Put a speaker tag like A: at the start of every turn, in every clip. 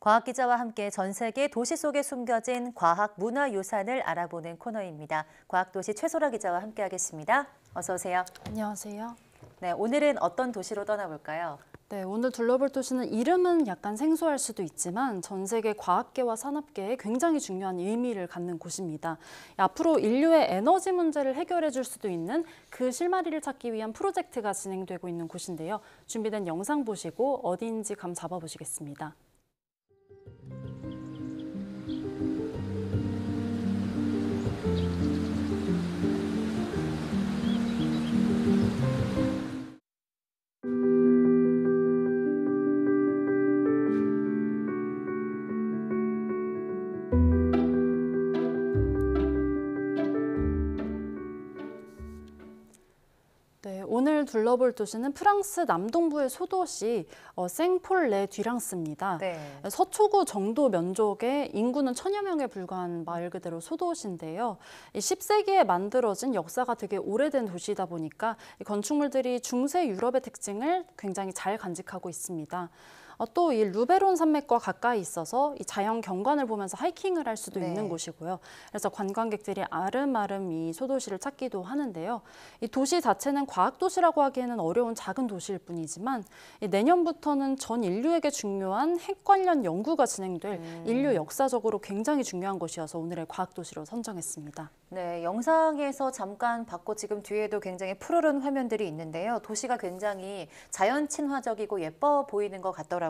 A: 과학 기자와 함께 전 세계 도시 속에 숨겨진 과학 문화 유산을 알아보는 코너입니다. 과학 도시 최소라 기자와 함께하겠습니다. 어서 오세요.
B: 안녕하세요.
A: 네, 오늘은 어떤 도시로 떠나볼까요?
B: 네, 오늘 둘러볼 도시는 이름은 약간 생소할 수도 있지만 전 세계 과학계와 산업계에 굉장히 중요한 의미를 갖는 곳입니다. 앞으로 인류의 에너지 문제를 해결해 줄 수도 있는 그 실마리를 찾기 위한 프로젝트가 진행되고 있는 곳인데요. 준비된 영상 보시고 어디인지 감 잡아보시겠습니다. 오늘 둘러볼 도시는 프랑스 남동부의 소도시 어, 생폴레 듀랑스입니다.
A: 네.
B: 서초구 정도 면적의 인구는 천여 명에 불과한 말 그대로 소도시인데요. 이 10세기에 만들어진 역사가 되게 오래된 도시다 보니까 이 건축물들이 중세 유럽의 특징을 굉장히 잘 간직하고 있습니다. 어, 또이 루베론 산맥과 가까이 있어서 이 자연 경관을 보면서 하이킹을 할 수도
A: 네.
B: 있는 곳이고요. 그래서 관광객들이 아름아름 이 소도시를 찾기도 하는데요. 이 도시 자체는 과학 도시라고 하기에는 어려운 작은 도시일 뿐이지만 이 내년부터는 전 인류에게 중요한 핵 관련 연구가 진행될
A: 음.
B: 인류 역사적으로 굉장히 중요한 곳이어서 오늘의 과학 도시로 선정했습니다.
A: 네, 영상에서 잠깐 봤고 지금 뒤에도 굉장히 푸르른 화면들이 있는데요. 도시가 굉장히 자연 친화적이고 예뻐 보이는 것 같더라고요.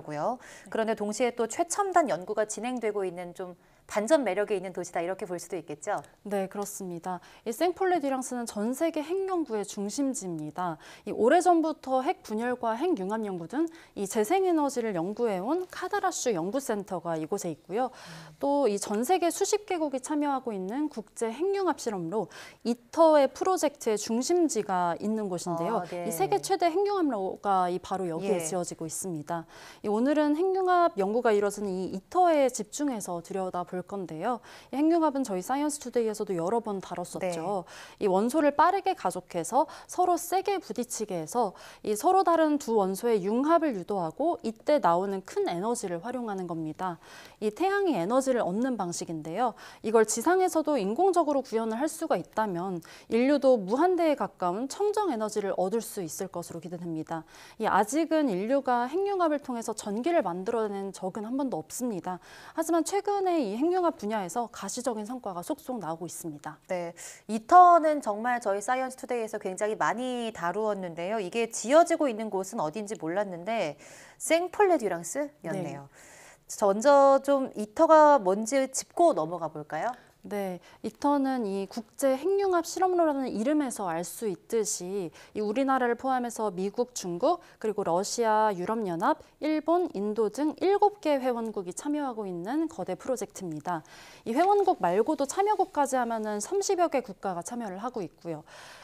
A: 그런데 동시에 또 최첨단 연구가 진행되고 있는 좀 반전 매력이 있는 도시다 이렇게 볼 수도 있겠죠.
B: 네, 그렇습니다. 이 생폴레 듀랑스는 전 세계 핵 연구의 중심지입니다. 이 오래전부터 핵 분열과 핵 융합 연구 등 이 재생에너지를 연구해온 카다라슈 연구센터가 이곳에 있고요. 또이 전 세계 수십 개국이 참여하고 있는 국제 핵융합 실험로 이터의 프로젝트의 중심지가 있는 곳인데요.
A: 아, 네.
B: 이 세계 최대 핵융합로가 이 바로 여기에
A: 예.
B: 지어지고 있습니다. 이 오늘은 핵융합 연구가 이루어지는 이 이터에 집중해서 들여다 볼 건데요. 이 핵융합은 저희 사이언스 투데이에서도 여러 번 다뤘었죠.
A: 네.
B: 이 원소를 빠르게 가속해서 서로 세게 부딪히게 해서 이 서로 다른 두 원소의 융합을 유도하고 이때 나오는 큰 에너지를 활용하는 겁니다. 이 태양이 에너지를 얻는 방식인데요. 이걸 지상에서도 인공적으로 구현을 할 수가 있다면 인류도 무한대에 가까운 청정 에너지를 얻을 수 있을 것으로 기대됩니다. 이 아직은 인류가 핵융합을 통해서 전기를 만들어낸 적은 한 번도 없습니다. 하지만 최근에 이 핵 융합 분야에서 가시적인 성과가 속속 나오고 있습니다.
A: 네, 이터는 정말 저희 사이언스 투데이에서 굉장히 많이 다루었는데요. 이게 지어지고 있는 곳은 어딘지 몰랐는데 생폴레뒤랑스였네요. 먼저 좀 이터가 뭔지 짚고 넘어가 볼까요?
B: 네, 이터는 이 국제 핵융합 실험로라는 이름에서 알 수 있듯이 이 우리나라를 포함해서 미국, 중국, 그리고 러시아, 유럽연합, 일본, 인도 등 일곱 개 회원국이 참여하고 있는 거대 프로젝트입니다. 이 회원국 말고도 참여국까지 하면은 30여 개 국가가 참여를 하고 있고요.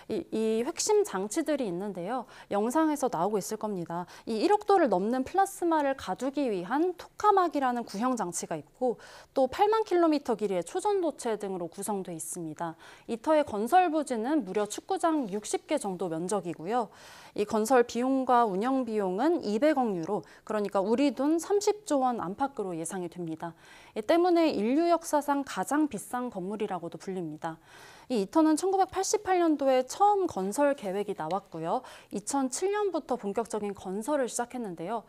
B: 이, 이 핵심 장치들이 있는데요. 영상에서 나오고 있을 겁니다. 이 1억 도를 넘는 플라스마를 가두기 위한 토카막이라는 구형 장치가 있고 또 8만 킬로미터 길이의 초전도체 등으로 구성돼 있습니다. 이터의 건설 부지는 무려 축구장 60개 정도 면적이고요. 이 건설 비용과 운영 비용은 200억 유로, 그러니까 우리 돈 30조 원 안팎으로 예상이 됩니다. 이 때문에 인류 역사상 가장 비싼 건물이라고도 불립니다. 이 이터는 1988년도에 처음 건설 계획이 나왔고요. 2007년부터 본격적인 건설을 시작했는데요.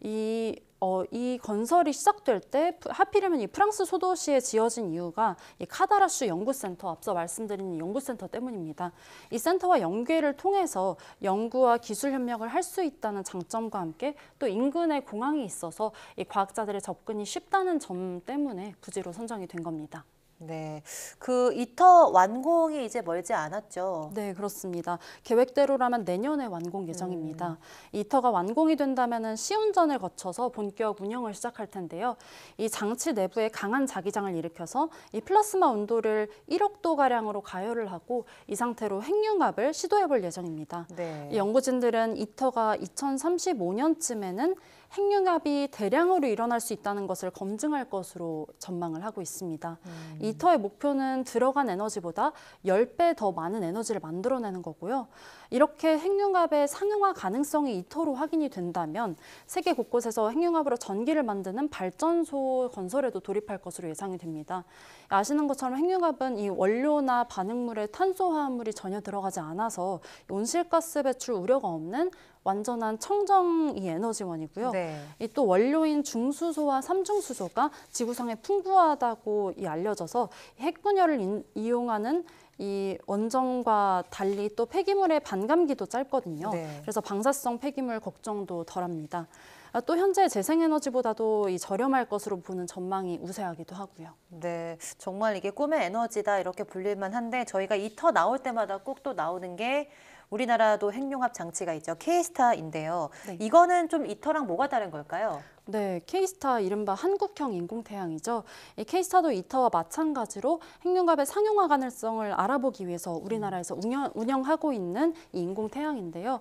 B: 이, 어, 이 건설이 시작될 때 하필이면 이 프랑스 소도시에 지어진 이유가 이 카다라슈 연구센터 앞서 말씀드린 이 연구센터 때문입니다. 이 센터와 연계를 통해서 연구와 기술 협력을 할 수 있다는 장점과 함께 또 인근에 공항이 있어서 이 과학자들의 접근이 쉽다는 점 때문에 부지로 선정이 된 겁니다.
A: 네, 그 이터 완공이 이제 멀지 않았죠.
B: 네, 그렇습니다. 계획대로라면 내년에 완공 예정입니다. 이터가 완공이 된다면 시운전을 거쳐서 본격 운영을 시작할 텐데요. 이 장치 내부에 강한 자기장을 일으켜서 이 플라스마 온도를 1억 도 가량으로 가열을 하고 이 상태로 핵융합을 시도해 볼 예정입니다.
A: 네.
B: 이 연구진들은 이터가 2035년쯤에는 핵융합이 대량으로 일어날 수 있다는 것을 검증할 것으로 전망을 하고 있습니다. 이터의 목표는 들어간 에너지보다 10배 더 많은 에너지를 만들어내는 거고요. 이렇게 핵융합의 상용화 가능성이 이터로 확인이 된다면 세계 곳곳에서 핵융합으로 전기를 만드는 발전소 건설에도 돌입할 것으로 예상이 됩니다. 아시는 것처럼 핵융합은 이 원료나 반응물에 탄소화합물이 전혀 들어가지 않아서 온실가스 배출 우려가 없는 완전한 청정 이 에너지원이고요.
A: 네.
B: 이또 원료인 중수소와 삼중수소가 지구상에 풍부하다고 이 알려져서 핵 분열을 인- 이용하는 이 원전과 달리 또 폐기물의 반감기도 짧거든요.
A: 네.
B: 그래서 방사성 폐기물 걱정도 덜합니다. 아, 또 현재 재생에너지보다도 이 저렴할 것으로 보는 전망이 우세하기도 하고요.
A: 네, 정말 이게 꿈의 에너지다 이렇게 불릴만 한데 저희가 이 터 나올 때마다 꼭 또 나오는 게 우리나라도 핵융합 장치가 있죠. K스타인데요.
B: 네.
A: 이거는 좀 이터랑 뭐가 다른 걸까요?
B: 네, K스타 이른바 한국형 인공태양이죠. 이 K스타도 이터와 마찬가지로 핵융합의 상용화 가능성을 알아보기 위해서 우리나라에서 운영, 운영하고 있는 이 인공태양인데요.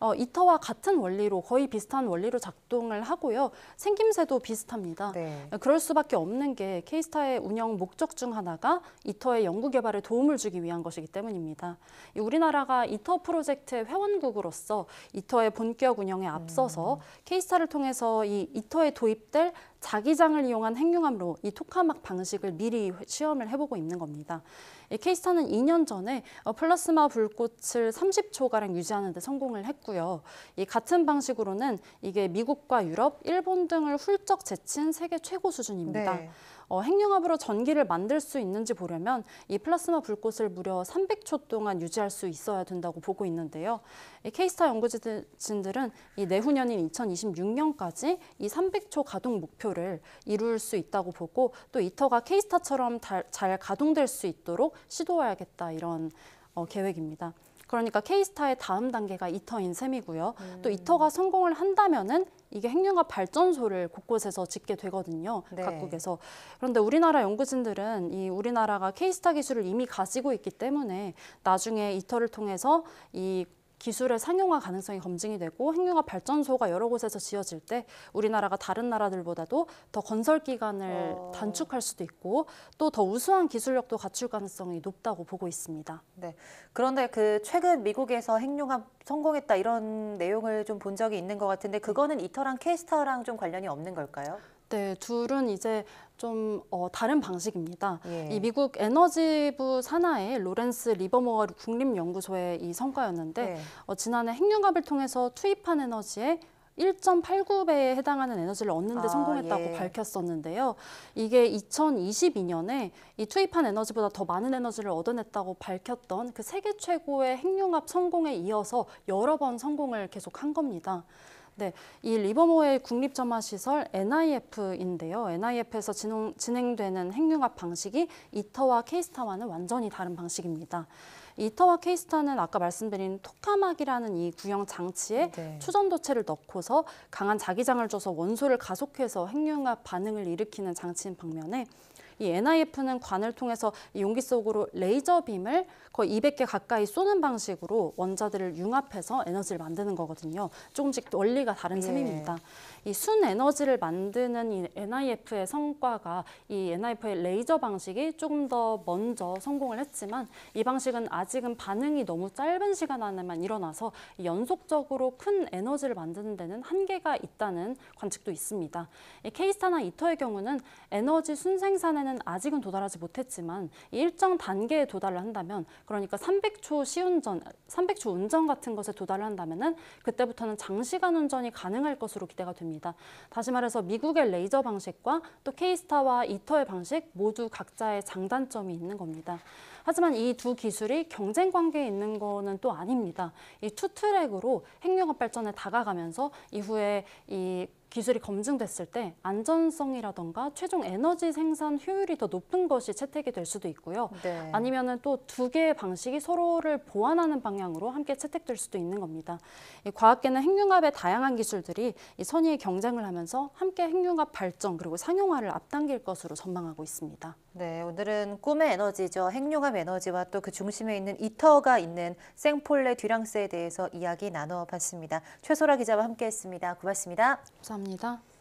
B: 어, 이터와 같은 원리로 거의 비슷한 원리로 작동을 하고요. 생김새도 비슷합니다.
A: 네.
B: 그럴 수밖에 없는 게 K스타의 운영 목적 중 하나가 이터의 연구 개발에 도움을 주기 위한 것이기 때문입니다. 이 우리나라가 이터 프로젝트의 회원국으로서 이터의 본격 운영에 앞서서 K스타를 통해서 이 이터에 도입될 자기장을 이용한 핵융합로 이 토카막 방식을 미리 시험을 해보고 있는 겁니다. 이 K스타는 2년 전에 어, 플라스마 불꽃을 30초가량 유지하는 데 성공을 했고요. 이 같은 방식으로는 이게 미국과 유럽, 일본 등을 훌쩍 제친 세계 최고 수준입니다.
A: 네.
B: 어, 핵융합으로 전기를 만들 수 있는지 보려면 이 플라스마 불꽃을 무려 300초 동안 유지할 수 있어야 된다고 보고 있는데요. 이 K스타 연구진들은 이 내후년인 2026년까지 이 300초 가동 목표를 이룰 수 있다고 보고 또 이터가 K스타처럼 달- 잘 가동될 수 있도록 시도해야겠다 이런 어, 계획입니다. 그러니까 K스타의 다음 단계가 이터인 셈이고요. 또 이터가 성공을 한다면은 이게 핵융합 발전소를 곳곳에서 짓게 되거든요.
A: 네.
B: 각국에서. 그런데 우리나라 연구진들은 이 우리나라가 K스타 기술을 이미 가지고 있기 때문에 나중에 이터를 통해서 이 기술의 상용화 가능성이 검증이 되고 핵융합 발전소가 여러 곳에서 지어질 때 우리나라가 다른 나라들보다도 더 건설 기간을
A: 어.
B: 단축할 수도 있고 또 더 우수한 기술력도 갖출 가능성이 높다고 보고 있습니다.
A: 네. 그런데 그 최근 미국에서 핵융합 성공했다 이런 내용을 좀 본 적이 있는 것 같은데 그거는 이터랑 K스타랑 좀 관련이 없는 걸까요?
B: 네, 둘은 이제 좀 어, 다른 방식입니다.
A: 예.
B: 이 미국 에너지부 산하의 로렌스 리버모어 국립연구소의 이 성과였는데
A: 네.
B: 어, 지난해 핵융합을 통해서 투입한 에너지의 1.89배에 해당하는 에너지를 얻는 데
A: 아,
B: 성공했다고
A: 예.
B: 밝혔었는데요. 이게 2022년에 이 투입한 에너지보다 더 많은 에너지를 얻어냈다고 밝혔던 그 세계 최고의 핵융합 성공에 이어서 여러 번 성공을 계속한 겁니다. 네, 이 리버모어의 국립점화 시설 NIF인데요. NIF에서 진행, 진행 되는 핵융합 방식이 이터와 케이스타와는 완전히 다른 방식입니다. 이터와 KSTAR는 아까 말씀드린 토카막이라는 이 구형 장치에
A: 네.
B: 초전도체를 넣고서 강한 자기장을 줘서 원소를 가속해서 핵융합 반응을 일으키는 장치인 반면에 이 NIF는 관을 통해서 이 용기 속으로 레이저 빔을 거의 200개 가까이 쏘는 방식으로 원자들을 융합해서 에너지를 만드는 거거든요. 조금씩 원리가 다른
A: 예.
B: 셈입니다. 이 순 에너지를 만드는 이 NIF의 성과가 이 NIF의 레이저 방식이 조금 더 먼저 성공을 했지만 이 방식은 아직은 반응이 너무 짧은 시간 안에만 일어나서 연속적으로 큰 에너지를 만드는 데는 한계가 있다는 관측도 있습니다. 이 케이스타나 이터의 경우는 에너지 순생산에 는 아직은 도달하지 못했지만 이 일정 단계에 도달을 한다면 그러니까 300초 시운전, 300초 운전 같은 것에 도달을 한다면은 그때부터는 장시간 운전이 가능할 것으로 기대가 됩니다. 다시 말해서 미국의 레이저 방식과 또 케이스타와 이터의 방식 모두 각자의 장단점이 있는 겁니다. 하지만 이 두 기술이 경쟁 관계에 있는 거는 또 아닙니다. 이 투 트랙으로 핵융합 발전에 다가가면서 이후에 이 기술이 검증됐을 때 안전성이라던가 최종 에너지 생산 효율이 더 높은 것이 채택이 될 수도 있고요.
A: 네.
B: 아니면은 또 두 개의 방식이 서로를 보완하는 방향으로 함께 채택될 수도 있는 겁니다. 이 과학계는 핵융합의 다양한 기술들이 이 선의의 경쟁을 하면서 함께 핵융합 발전 그리고 상용화를 앞당길 것으로 전망하고 있습니다.
A: 네, 오늘은 꿈의 에너지죠. 핵융합 에너지와 또 그 중심에 있는 이터가 있는 생폴레 듀랑스에 대해서 이야기 나눠 봤습니다. 최소라 기자와 함께했습니다. 고맙습니다.
B: 감사합니다.